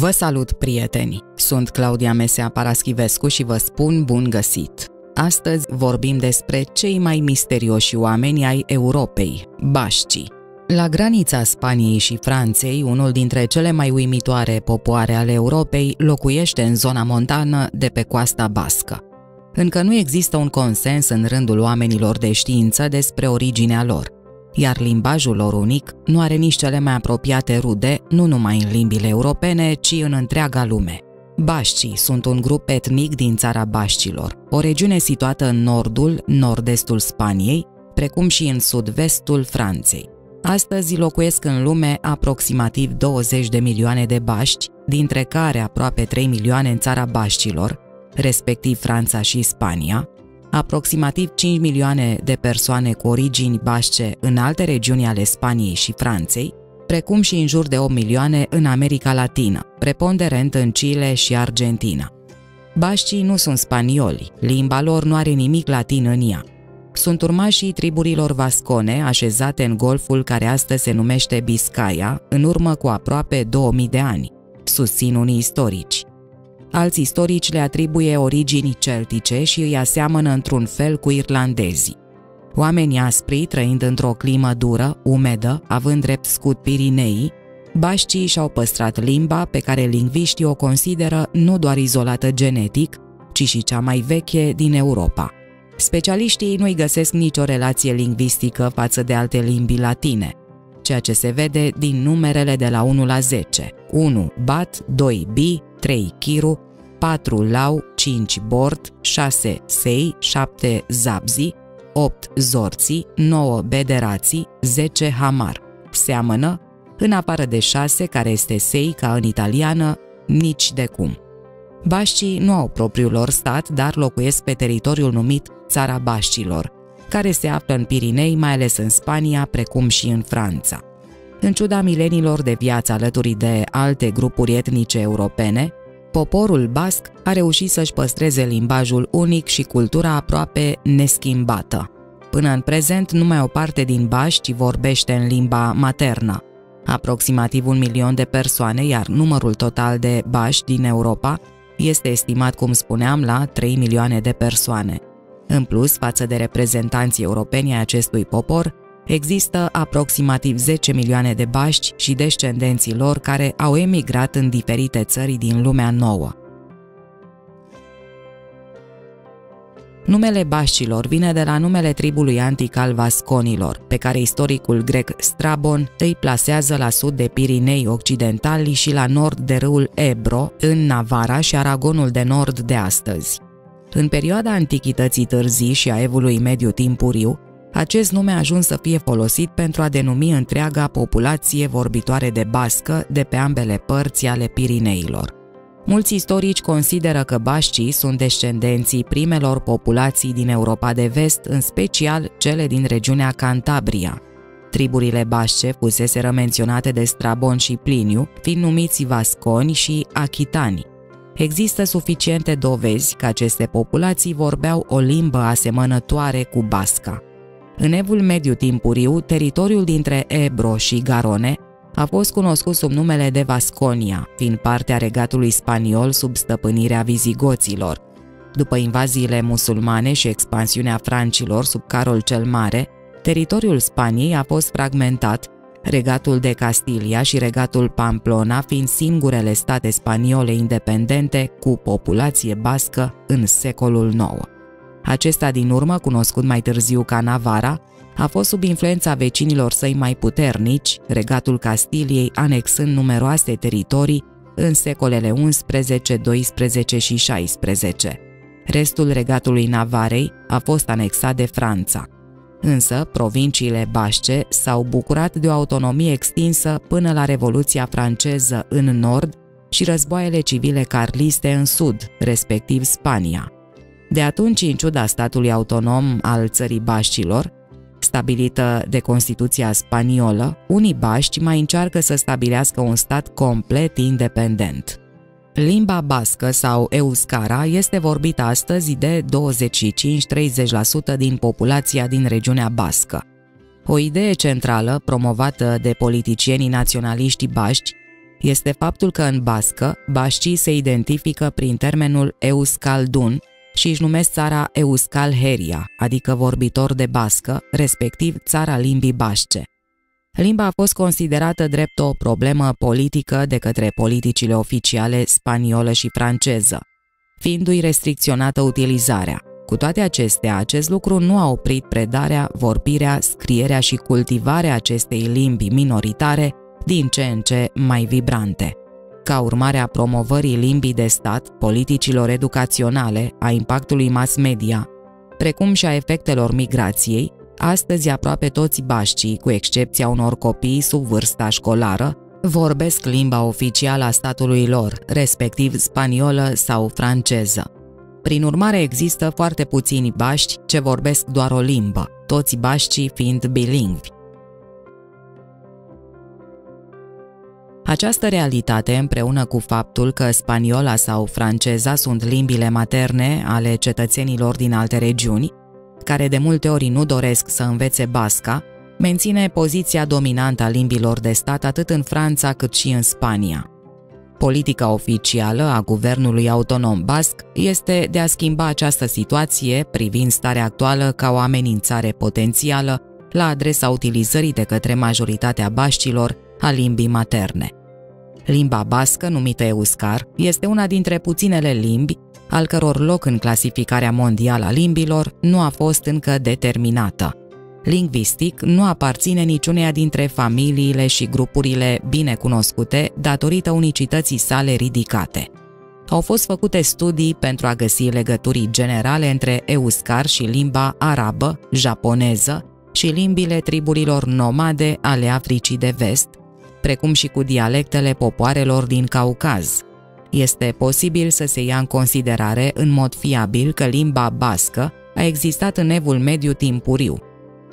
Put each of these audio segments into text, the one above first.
Vă salut, prieteni! Sunt Claudia Mesea Paraschivescu și vă spun bun găsit! Astăzi vorbim despre cei mai misterioși oameni ai Europei, bașcii. La granița Spaniei și Franței, unul dintre cele mai uimitoare popoare ale Europei locuiește în zona montană de pe coasta bască. Încă nu există un consens în rândul oamenilor de știință despre originea lor, iar limbajul lor unic nu are nici cele mai apropiate rude, nu numai în limbile europene, ci în întreaga lume. Bașcii sunt un grup etnic din țara Bașcilor, o regiune situată în nordul, nord-estul Spaniei, precum și în sud-vestul Franței. Astăzi locuiesc în lume aproximativ 20 de milioane de baști, dintre care aproape 3 milioane în țara Bașcilor, respectiv Franța și Spania, aproximativ 5 milioane de persoane cu origini bașce în alte regiuni ale Spaniei și Franței, precum și în jur de 8 milioane în America Latină, preponderent în Chile și Argentina. Bașcii nu sunt spanioli, limba lor nu are nimic latin în ea. Sunt urmașii triburilor vascone așezate în golful care astăzi se numește Biscaya, în urmă cu aproape 2000 de ani, susțin unii istorici. Alți istorici le atribuie origini celtice și îi aseamănă într-un fel cu irlandezii. Oamenii aspri, trăind într-o climă dură, umedă, având drept scut Pirineii, bașcii și-au păstrat limba pe care lingviștii o consideră nu doar izolată genetic, ci și cea mai veche din Europa. Specialiștii nu-i găsesc nicio relație lingvistică față de alte limbi latine, ceea ce se vede din numerele de la 1 la 10. 1 bat, 2 bi, 3 chiru, 4 lau, 5 bord, 6 sei, 7 zabzi, 8 zorții, 9 bederații, 10 hamar. Seamănă, în afară de 6 care este sei ca în italiană, nici de cum. Bașcii nu au propriul lor stat, dar locuiesc pe teritoriul numit Țara Bașcilor, care se află în Pirinei, mai ales în Spania, precum și în Franța. În ciuda milenilor de viață alături de alte grupuri etnice europene, poporul basc a reușit să-și păstreze limbajul unic și cultura aproape neschimbată. Până în prezent, numai o parte din baști vorbește în limba maternă. Aproximativ un milion de persoane, iar numărul total de baști din Europa este estimat, cum spuneam, la 3 milioane de persoane. În plus, față de reprezentanții europeni ai acestui popor, există aproximativ 10 milioane de baști și descendenții lor care au emigrat în diferite țări din lumea nouă. Numele bașcilor vine de la numele tribului antic al vasconilor, pe care istoricul grec Strabon îi plasează la sud de Pirinei Occidentali și la nord de râul Ebro, în Navara și Aragonul de nord de astăzi. În perioada antichității târzii și a evului mediu timpuriu, acest nume a ajuns să fie folosit pentru a denumi întreaga populație vorbitoare de bască de pe ambele părți ale Pirineilor. Mulți istorici consideră că bașcii sunt descendenții primelor populații din Europa de vest, în special cele din regiunea Cantabria. Triburile bașce fuseseră menționate de Strabon și Pliniu, fiind numiți vasconi și achitani. Există suficiente dovezi că aceste populații vorbeau o limbă asemănătoare cu basca. În evul mediu timpuriu, teritoriul dintre Ebro și Garone a fost cunoscut sub numele de Vasconia, fiind partea regatului spaniol sub stăpânirea vizigoților. După invaziile musulmane și expansiunea francilor sub Carol cel Mare, teritoriul Spaniei a fost fragmentat, regatul de Castilia și regatul Pamplona fiind singurele state spaniole independente cu populație bască în secolul IX. Acesta din urmă, cunoscut mai târziu ca Navara, a fost sub influența vecinilor săi mai puternici, regatul Castiliei anexând numeroase teritorii în secolele 11, 12 și 16. Restul regatului Navarei a fost anexat de Franța. Însă, provinciile bașce s-au bucurat de o autonomie extinsă până la Revoluția franceză în nord și războaiele civile carliste în sud, respectiv Spania. De atunci, în ciuda statului autonom al țării Bașcilor, stabilită de Constituția spaniolă, unii baști mai încearcă să stabilească un stat complet independent. Limba bască sau euskara este vorbită astăzi de 25-30% din populația din regiunea bască. O idee centrală promovată de politicienii naționaliști baști este faptul că în bască, bașcii se identifică prin termenul Euskaldun și își numesc țara Euskal Heria, adică vorbitor de bască, respectiv țara limbii bașce. Limba a fost considerată drept o problemă politică de către politicile oficiale spaniolă și franceză, fiindu-i restricționată utilizarea. Cu toate acestea, acest lucru nu a oprit predarea, vorbirea, scrierea și cultivarea acestei limbi minoritare din ce în ce mai vibrante. Ca urmare a promovării limbii de stat, politicilor educaționale, a impactului mass media, precum și a efectelor migrației, astăzi aproape toți bașcii, cu excepția unor copii sub vârsta școlară, vorbesc limba oficială a statului lor, respectiv spaniolă sau franceză. Prin urmare, există foarte puțini baști ce vorbesc doar o limbă, toți bașcii fiind bilingvi. Această realitate, împreună cu faptul că spaniola sau franceza sunt limbile materne ale cetățenilor din alte regiuni, care de multe ori nu doresc să învețe basca, menține poziția dominantă a limbilor de stat atât în Franța cât și în Spania. Politica oficială a guvernului autonom basc este de a schimba această situație privind starea actuală ca o amenințare potențială la adresa utilizării de către majoritatea bașcilor a limbii materne. Limba bască, numită Euscar, este una dintre puținele limbi al căror loc în clasificarea mondială a limbilor nu a fost încă determinată. Lingvistic nu aparține niciuneia dintre familiile și grupurile bine cunoscute datorită unicității sale ridicate. Au fost făcute studii pentru a găsi legăturii generale între euscar și limba arabă, japoneză și limbile triburilor nomade ale Africii de Vest, precum și cu dialectele popoarelor din Caucaz. Este posibil să se ia în considerare în mod fiabil că limba bască a existat în evul mediu timpuriu.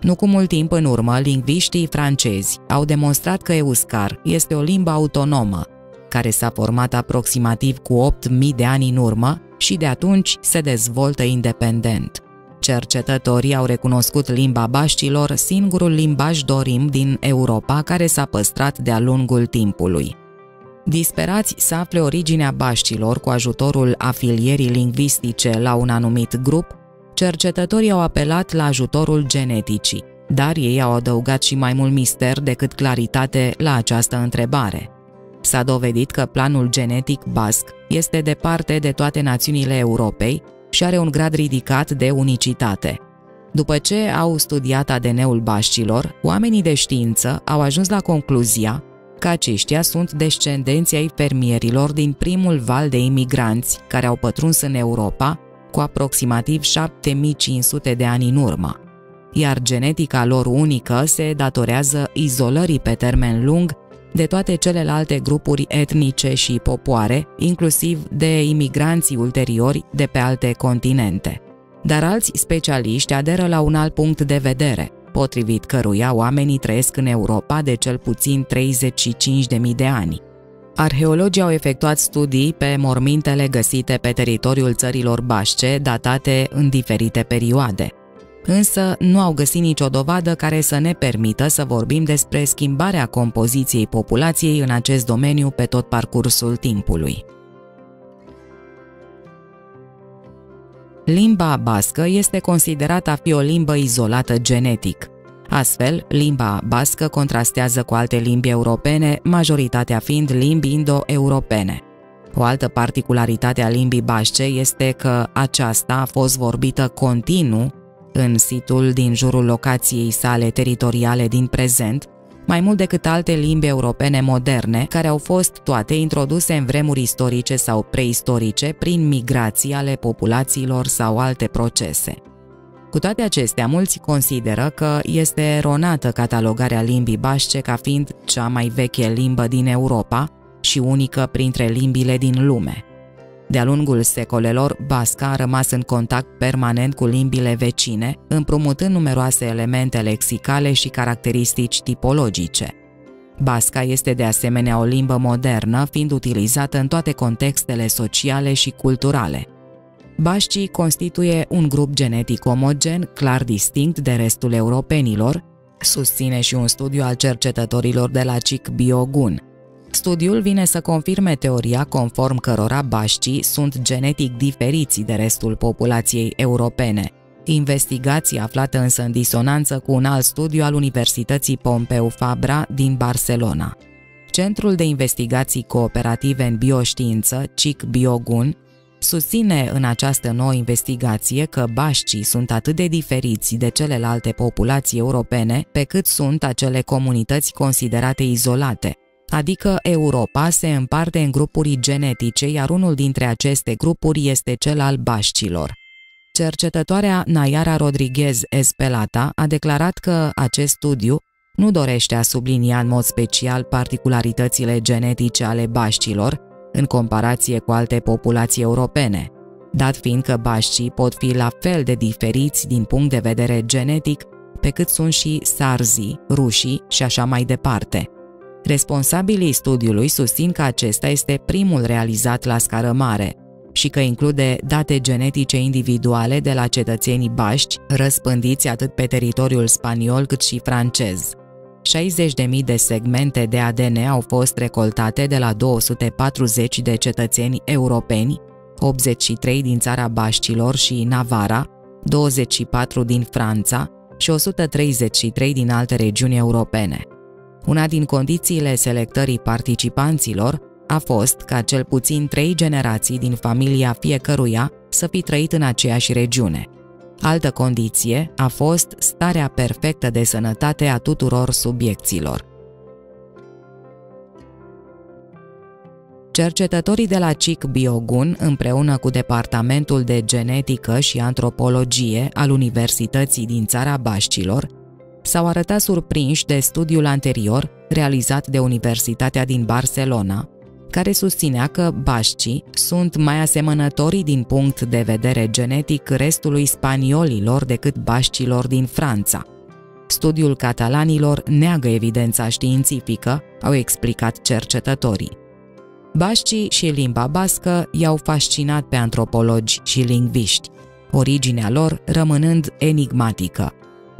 Nu cu mult timp în urmă, lingviștii francezi au demonstrat că euscar este o limbă autonomă, care s-a format aproximativ cu 8.000 de ani în urmă și de atunci se dezvoltă independent. Cercetătorii au recunoscut limba baștilor singurul limbaj dorim din Europa care s-a păstrat de-a lungul timpului. Disperați să afle originea baștilor cu ajutorul afilierii lingvistice la un anumit grup, cercetătorii au apelat la ajutorul geneticii, dar ei au adăugat și mai mult mister decât claritate la această întrebare. S-a dovedit că planul genetic basc este departe de toate națiunile Europei și are un grad ridicat de unicitate. După ce au studiat ADN-ul bașcilor, oamenii de știință au ajuns la concluzia că aceștia sunt descendenții ai fermierilor din primul val de imigranți care au pătruns în Europa cu aproximativ 7500 de ani în urmă, iar genetica lor unică se datorează izolării pe termen lung de toate celelalte grupuri etnice și popoare, inclusiv de imigranții ulteriori de pe alte continente. Dar alți specialiști aderă la un alt punct de vedere, potrivit căruia oamenii trăiesc în Europa de cel puțin 35.000 de ani. Arheologii au efectuat studii pe mormintele găsite pe teritoriul țărilor bașce, datate în diferite perioade – însă nu au găsit nicio dovadă care să ne permită să vorbim despre schimbarea compoziției populației în acest domeniu pe tot parcursul timpului. Limba bască este considerată a fi o limbă izolată genetic. Astfel, limba bască contrastează cu alte limbi europene, majoritatea fiind limbi indo-europene. O altă particularitate a limbii bașce este că aceasta a fost vorbită continuu în situl din jurul locației sale teritoriale din prezent, mai mult decât alte limbi europene moderne, care au fost toate introduse în vremuri istorice sau preistorice prin migrații ale populațiilor sau alte procese. Cu toate acestea, mulți consideră că este eronată catalogarea limbii bașce ca fiind cea mai veche limbă din Europa și unică printre limbile din lume. De-a lungul secolelor, Basca a rămas în contact permanent cu limbile vecine, împrumutând numeroase elemente lexicale și caracteristici tipologice. Basca este de asemenea o limbă modernă, fiind utilizată în toate contextele sociale și culturale. Bașcii constituie un grup genetic omogen, clar distinct de restul europenilor, susține și un studiu al cercetătorilor de la CIC Biogun – Studiul vine să confirme teoria conform cărora bașcii sunt genetic diferiți de restul populației europene. Investigația aflată însă în disonanță cu un alt studiu al Universității Pompeu Fabra din Barcelona. Centrul de Investigații Cooperative în Bioștiință, CIC Biogun, susține în această nouă investigație că bașcii sunt atât de diferiți de celelalte populații europene pe cât sunt acele comunități considerate izolate, adică Europa se împarte în grupuri genetice, iar unul dintre aceste grupuri este cel al bașcilor. Cercetătoarea Nayara Rodriguez Espelata a declarat că acest studiu nu dorește a sublinia în mod special particularitățile genetice ale bașcilor în comparație cu alte populații europene, dat fiind că bașcii pot fi la fel de diferiți din punct de vedere genetic pe cât sunt și sarzii, rușii și așa mai departe. Responsabilii studiului susțin că acesta este primul realizat la scară mare și că include date genetice individuale de la cetățenii baști, răspândiți atât pe teritoriul spaniol cât și francez. 60.000 de segmente de ADN au fost recoltate de la 240 de cetățeni europeni, 83 din țara Baștilor și Navara, 24 din Franța și 133 din alte regiuni europene. Una din condițiile selectării participanților a fost ca cel puțin trei generații din familia fiecăruia să fi trăit în aceeași regiune. Altă condiție a fost starea perfectă de sănătate a tuturor subiecților. Cercetătorii de la CIC Biogun, împreună cu Departamentul de Genetică și Antropologie al Universității din Țara Bașcilor, s-au arătat surprinși de studiul anterior realizat de Universitatea din Barcelona, care susținea că bașcii sunt mai asemănători din punct de vedere genetic restului spaniolilor decât bașcilor din Franța. Studiul catalanilor neagă evidența științifică, au explicat cercetătorii. Bașcii și limba bască i-au fascinat pe antropologi și lingviști, originea lor rămânând enigmatică.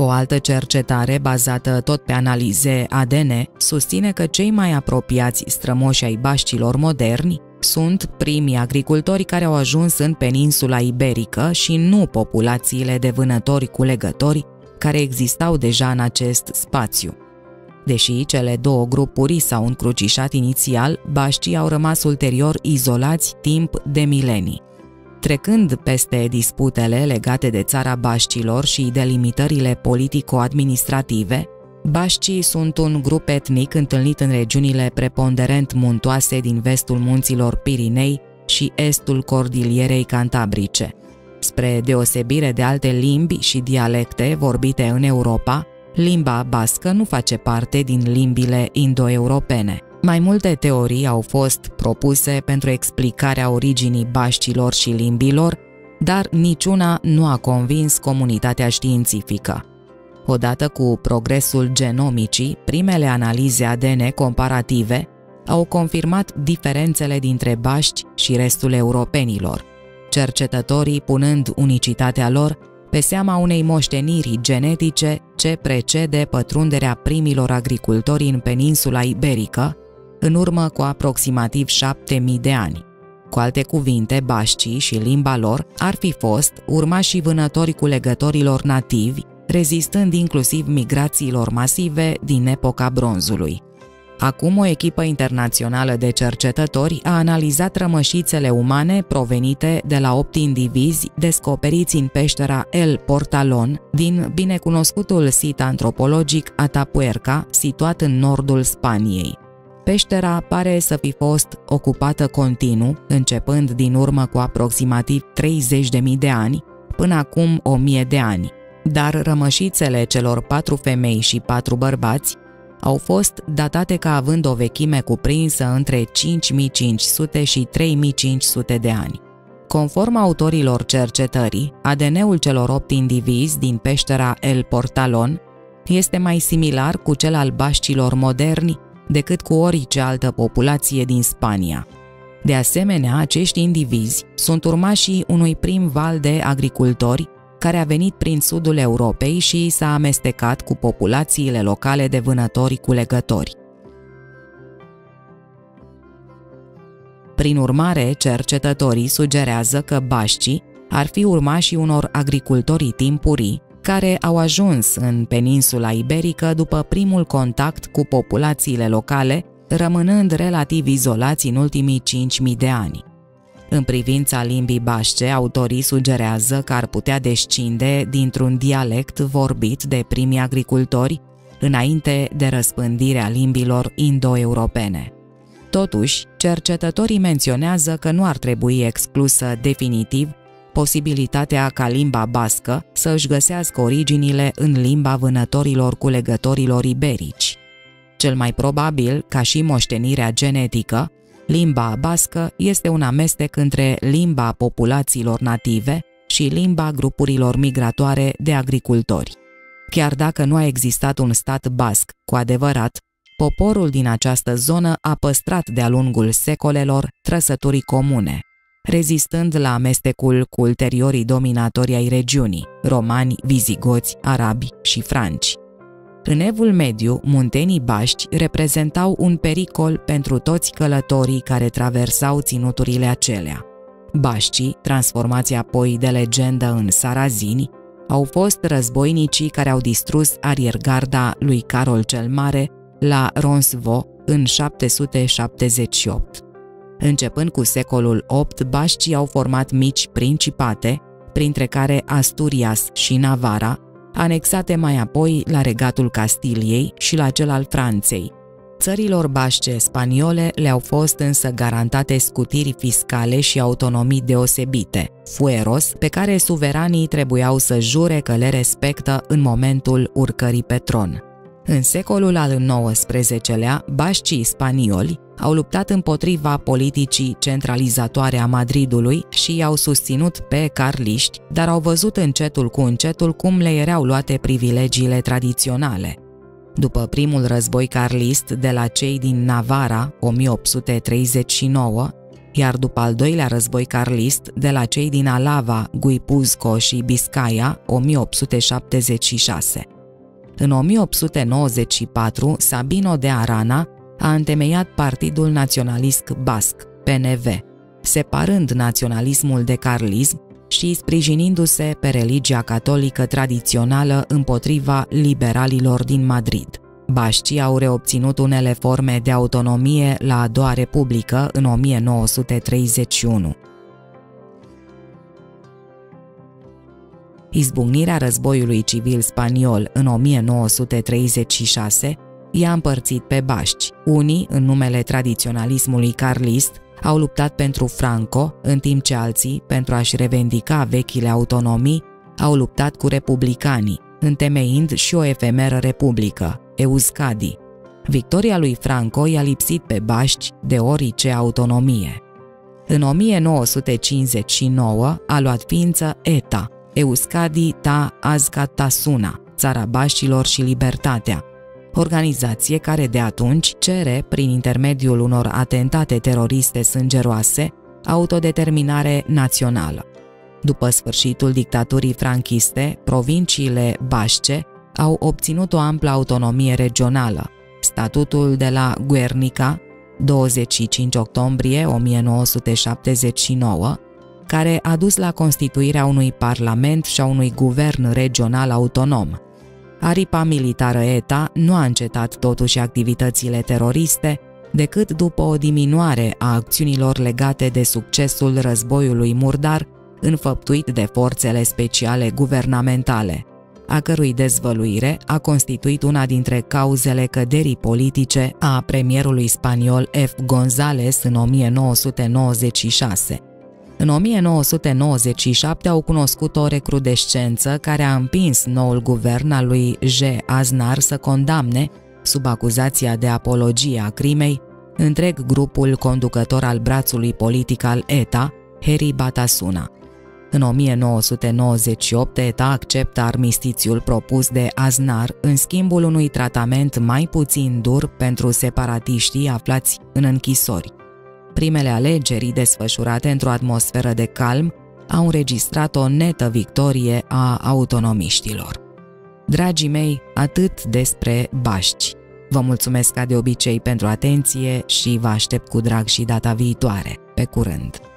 O altă cercetare, bazată tot pe analize ADN, susține că cei mai apropiați strămoși ai bașcilor moderni sunt primii agricultori care au ajuns în peninsula iberică și nu populațiile de vânători culegători care existau deja în acest spațiu. Deși cele două grupuri s-au încrucișat inițial, bașcii au rămas ulterior izolați timp de milenii. Trecând peste disputele legate de țara Bașcilor și delimitările politico-administrative, Bașcii sunt un grup etnic întâlnit în regiunile preponderent muntoase din vestul munților Pirinei și estul cordilierei Cantabrice. Spre deosebire de alte limbi și dialecte vorbite în Europa, limba bască nu face parte din limbile indo-europene. Mai multe teorii au fost propuse pentru explicarea originii baștilor și limbilor, dar niciuna nu a convins comunitatea științifică. Odată cu progresul genomicii, primele analize ADN comparative au confirmat diferențele dintre baști și restul europenilor, cercetătorii punând unicitatea lor pe seama unei moșteniri genetice ce precede pătrunderea primilor agricultori în peninsula iberică, în urmă cu aproximativ 7000 de ani. Cu alte cuvinte, bașcii și limba lor ar fi fost urmașii vânători legătorilor nativi, rezistând inclusiv migrațiilor masive din epoca bronzului. Acum o echipă internațională de cercetători a analizat rămășițele umane provenite de la 8 indivizi descoperiți în peștera El Portalon din binecunoscutul sit antropologic Atapuerca, situat în nordul Spaniei. Peștera pare să fi fost ocupată continuu, începând din urmă cu aproximativ 30.000 de ani, până acum 1000 de ani, dar rămășițele celor patru femei și patru bărbați au fost datate ca având o vechime cuprinsă între 5500 și 3500 de ani. Conform autorilor cercetării, ADN-ul celor opt indivizi din peștera El Portalon este mai similar cu cel al bașcilor moderni decât cu orice altă populație din Spania. De asemenea, acești indivizi sunt urmașii unui prim val de agricultori care a venit prin sudul Europei și s-a amestecat cu populațiile locale de vânători cu legători. Prin urmare, cercetătorii sugerează că bașcii ar fi urmașii unor agricultori timpurii care au ajuns în peninsula iberică după primul contact cu populațiile locale, rămânând relativ izolați în ultimii 5.000 de ani. În privința limbii bașce, autorii sugerează că ar putea descinde dintr-un dialect vorbit de primii agricultori înainte de răspândirea limbilor indo-europene. Totuși, cercetătorii menționează că nu ar trebui exclusă definitiv posibilitatea ca limba bască să își găsească originile în limba vânătorilor culegătorilor iberici. Cel mai probabil, ca și moștenirea genetică, limba bască este un amestec între limba populațiilor native și limba grupurilor migratoare de agricultori. Chiar dacă nu a existat un stat basc cu adevărat, poporul din această zonă a păstrat de-a lungul secolelor trăsăturii comune, rezistând la amestecul cu ulteriorii dominatori ai regiunii, romani, vizigoți, arabi și franci. În evul mediu, muntenii baști reprezentau un pericol pentru toți călătorii care traversau ținuturile acelea. Bașcii, transformați apoi de legendă în sarazini, au fost războinicii care au distrus ariergarda lui Carol cel Mare la Ronsvo în 778. Începând cu secolul VIII, bașcii au format mici principate, printre care Asturias și Navara, anexate mai apoi la regatul Castiliei și la cel al Franței. Țărilor bașce spaniole le-au fost însă garantate scutiri fiscale și autonomii deosebite, fueros, pe care suveranii trebuiau să jure că le respectă în momentul urcării pe tron. În secolul al XIX-lea, bașcii spanioli au luptat împotriva politicii centralizatoare a Madridului și i-au susținut pe carliști, dar au văzut încetul cu încetul cum le erau luate privilegiile tradiționale. După primul război carlist de la cei din Navara, 1839, iar după al doilea război carlist de la cei din Alava, Guipuzco și Biscaya, 1876. În 1894, Sabino de Arana a întemeiat Partidul Naționalist Basc, PNV, separând naționalismul de carlism și sprijinindu-se pe religia catolică tradițională împotriva liberalilor din Madrid. Bașcii au reobținut unele forme de autonomie la a doua republică în 1931. Izbucnirea războiului civil spaniol în 1936 i-a împărțit pe bașci. Unii, în numele tradiționalismului carlist, au luptat pentru Franco, în timp ce alții, pentru a-și revendica vechile autonomii, au luptat cu republicanii, întemeind și o efemeră republică, Euskadi. Victoria lui Franco i-a lipsit pe bașci de orice autonomie. În 1959 a luat ființă ETA, Euskadi Ta Azkatasuna, țara baștilor și libertatea, organizație care de atunci cere, prin intermediul unor atentate teroriste sângeroase, autodeterminare națională. După sfârșitul dictaturii franchiste, provinciile bașce au obținut o amplă autonomie regională. Statutul de la Guernica, 25 octombrie 1979, care a dus la constituirea unui parlament și a unui guvern regional autonom – Aripa militară ETA nu a încetat totuși activitățile teroriste decât după o diminuare a acțiunilor legate de succesul războiului murdar înfăptuit de forțele speciale guvernamentale, a cărui dezvăluire a constituit una dintre cauzele căderii politice a premierului spaniol F. González în 1996. În 1997 au cunoscut o recrudescență care a împins noul guvern al lui J. Aznar să condamne, sub acuzația de apologie a crimei, întreg grupul conducător al brațului politic al ETA, Heri Batasuna. În 1998, ETA acceptă armistițiul propus de Aznar în schimbul unui tratament mai puțin dur pentru separatiștii aflați în închisori primele alegeri desfășurate într-o atmosferă de calm au înregistrat o netă victorie a autonomiștilor. Dragii mei, atât despre baști. Vă mulțumesc ca de obicei pentru atenție și vă aștept cu drag și data viitoare. Pe curând!